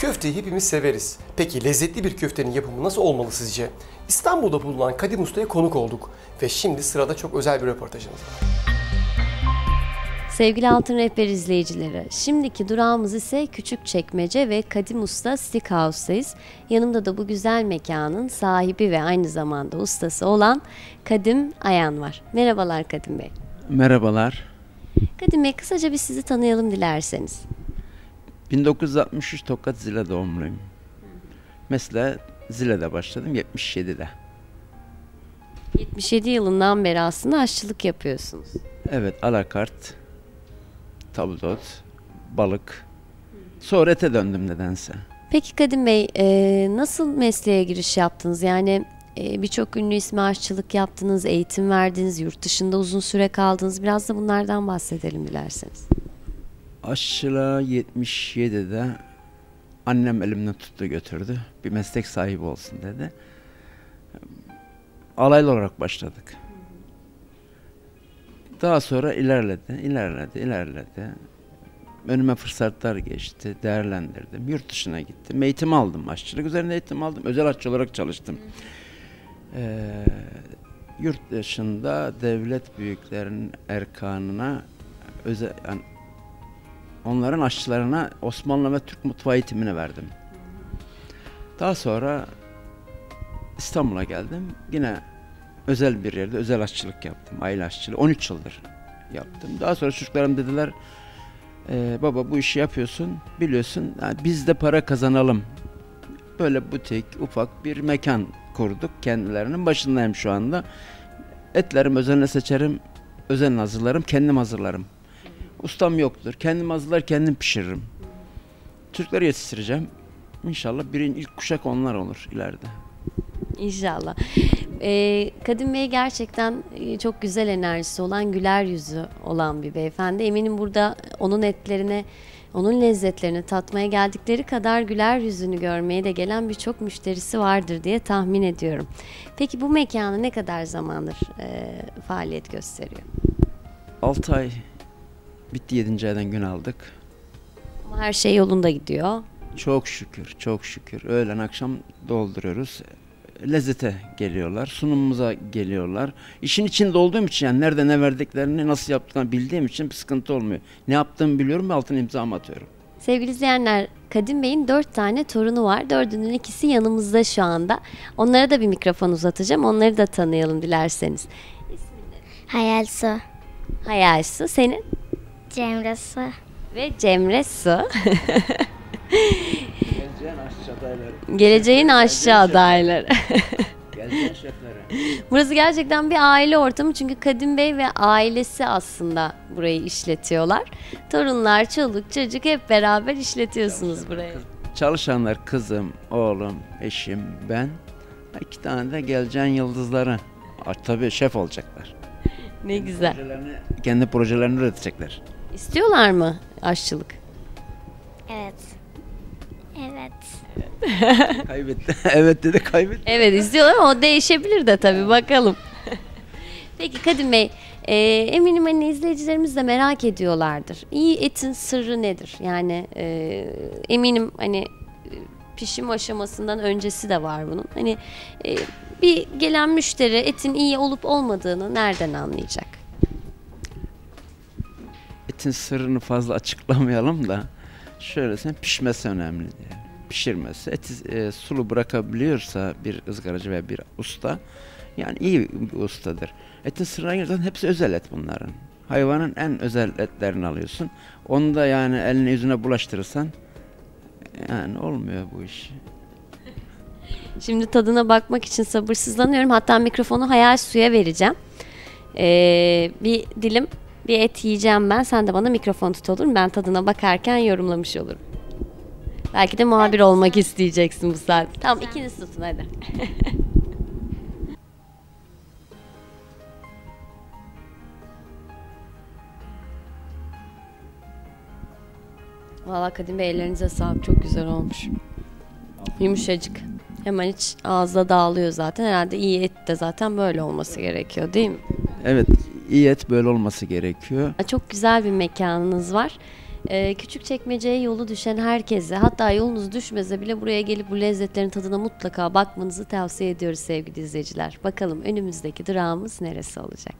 Köfteyi hepimiz severiz. Peki lezzetli bir köftenin yapımı nasıl olmalı sizce? İstanbul'da bulunan Kadim Usta'ya konuk olduk ve şimdi sırada çok özel bir röportajımız var. Sevgili Altın Rehber izleyicileri, şimdiki durağımız ise Küçükçekmece ve Kadim Usta Steakhouse'dayız. Yanımda da bu güzel mekanın sahibi ve aynı zamanda ustası olan Kadim Ayan var. Merhabalar Kadim Bey. Merhabalar. Kadim Bey kısaca bir sizi tanıyalım dilerseniz. 1963 Tokat Zile doğumluyum. Mesleğe Zile'de başladım 77'de. 77 yılından beri aslında aşçılık yapıyorsunuz. Evet alakart, tabldot, balık. Sonra ete döndüm nedense. Peki Kadim Bey, e, nasıl mesleğe giriş yaptınız? Yani e, birçok ünlü ismi aşçılık yaptınız, eğitim verdiniz, yurt dışında uzun süre kaldınız. Biraz da bunlardan bahsedelim dilerseniz. Aşçılığa 77'de annem elimden tuttu götürdü. Bir meslek sahibi olsun dedi. Alaylı olarak başladık. Daha sonra ilerledi, ilerledi, ilerledi. Önüme fırsatlar geçti, değerlendirdim. Yurt dışına gittim. Eğitim aldım, aşçılık üzerine eğitim aldım. Özel aşçı olarak çalıştım. Ee, yurt dışında devlet büyüklerinin erkanına özel, yani onların aşçılarına Osmanlı ve Türk mutfağı eğitimini verdim. Daha sonra İstanbul'a geldim. Yine özel bir yerde özel aşçılık yaptım. Aile aşçılığı. 13 yıldır yaptım. Daha sonra çocuklarım dediler "Ee, baba bu işi yapıyorsun biliyorsun yani biz de para kazanalım. Böyle butik ufak bir mekan kurduk. Kendilerinin başındayım şu anda. Etlerim özenle seçerim. Özenle hazırlarım. Kendim hazırlarım. Ustam yoktur. Kendim hazırlar, kendim pişiririm. Türkleri yetiştireceğim. İnşallah birin ilk kuşak onlar olur ileride. İnşallah. Ee, Kadim Bey gerçekten e, çok güzel enerjisi olan, güler yüzü olan bir beyefendi. Eminim burada onun etlerine, onun lezzetlerini tatmaya geldikleri kadar güler yüzünü görmeye de gelen birçok müşterisi vardır diye tahmin ediyorum. Peki bu mekanı ne kadar zamandır e, faaliyet gösteriyor? 6 ay bitti 7. aydan gün aldık. Ama her şey yolunda gidiyor. Çok şükür, çok şükür. Öğlen akşam dolduruyoruz. Lezzete geliyorlar, sunumumuza geliyorlar. İşin içinde olduğum için yani nerede ne verdiklerini, nasıl yaptıklarını bildiğim için bir sıkıntı olmuyor. Ne yaptığımı biliyorum ve altına imzamı atıyorum. Sevgili izleyenler, Kadim Bey'in dört tane torunu var. Dördünün ikisi yanımızda şu anda. Onlara da bir mikrofon uzatacağım. Onları da tanıyalım dilerseniz. Hayal Su, Hayal Su, senin Cemre Su, ve Cemre Su. Geleceğin aşçı adayları, Geleceğin aşçı adayları. geleceğin şefleri. Burası gerçekten bir aile ortamı çünkü Kadim Bey ve ailesi aslında burayı işletiyorlar. Torunlar, çoluk, çocuk hep beraber işletiyorsunuz burayı. Çalışanlar kızım, oğlum, eşim, ben. İki tane de geleceğin yıldızları. Tabii şef olacaklar. Ne güzel. Projelerini, kendi projelerini üretecekler. İstiyorlar mı aşçılık? evet. Evet. Kaybetti. evet dedi kaybetti. Evet istiyorlar ama o değişebilir de tabii bakalım. Peki Kadim Bey, e, eminim hani izleyicilerimiz de merak ediyorlardır. İyi etin sırrı nedir? Yani e, eminim hani e, pişim aşamasından öncesi de var bunun. Hani e, bir gelen müşteri etin iyi olup olmadığını nereden anlayacak? Etin sırrını fazla açıklamayalım da şöyle sen pişmesi önemli diye. Pişirmesi. Eti e, sulu bırakabiliyorsa bir ızgaracı veya bir usta yani iyi bir ustadır. Etin sırrına girersen hepsi özel et bunların. Hayvanın en özel etlerini alıyorsun. Onu da yani eline yüzüne bulaştırırsan yani olmuyor bu iş. Şimdi tadına bakmak için sabırsızlanıyorum. Hatta mikrofonu hayal suya vereceğim. Ee, bir dilim bir et yiyeceğim ben. Sen de bana mikrofon tut olur mu? Ben tadına bakarken yorumlamış olurum. Belki de muhabir olmak isteyeceksin bu saat. Tamam ikiniz tutun hadi. Valla Kadim Bey ellerinize sağlık. Çok güzel olmuş. Yumuşacık. Hemen hiç ağızda dağılıyor zaten. Herhalde iyi et de zaten böyle olması gerekiyor değil mi? Evet iyi et böyle olması gerekiyor. Çok güzel bir mekanınız var. Ee, küçük çekmeceye yolu düşen herkese hatta yolunuz düşmese bile buraya gelip bu lezzetlerin tadına mutlaka bakmanızı tavsiye ediyoruz sevgili izleyiciler. Bakalım önümüzdeki durağımız neresi olacak?